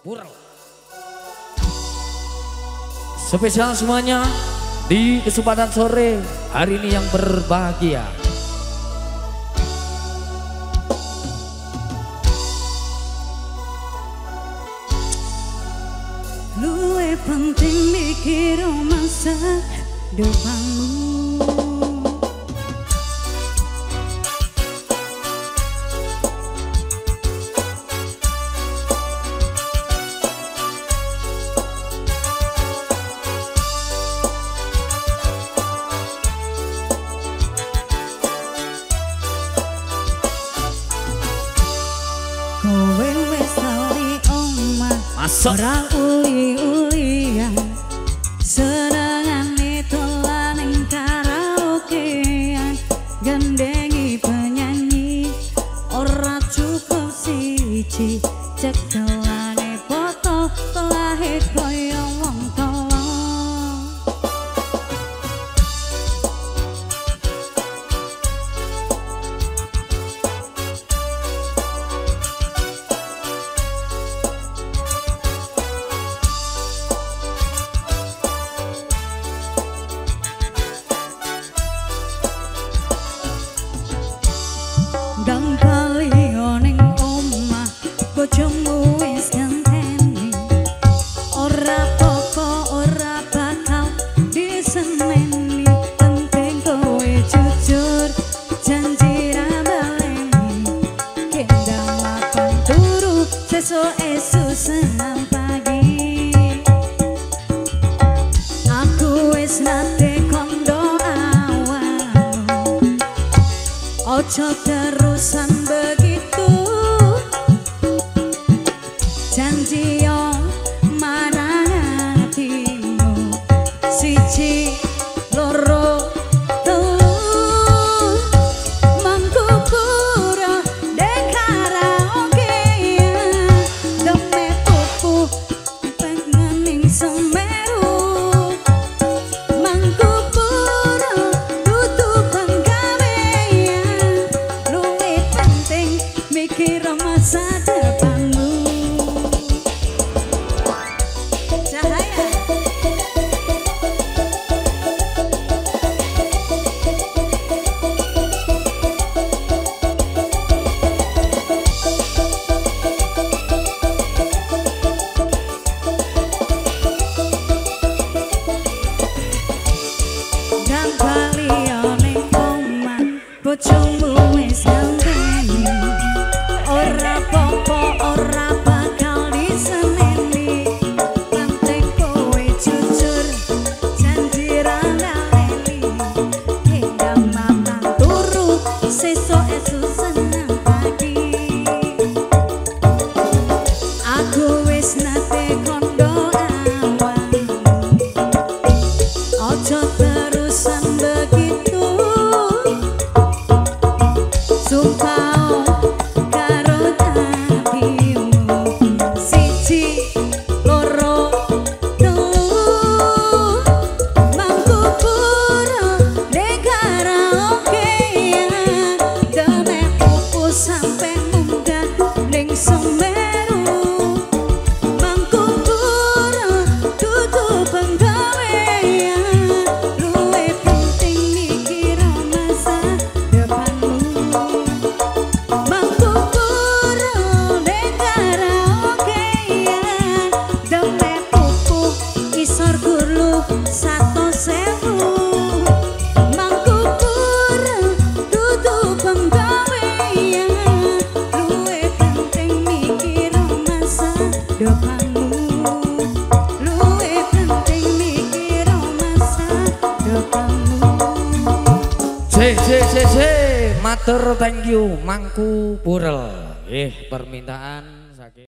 Pur. Spesial semuanya di kesempatan sore hari ini yang berbahagia. Penting mikir masa depanmu. Masuk. Orang uli-ulian Senengane dolan ing karaokean. Gendengi penyanyi Ora cukup siji cekel Esok esok senang pagi. Aku es nate kondo awamu Ojo ter me. Sik. Matur thank you. Mangku purel Eh permintaan.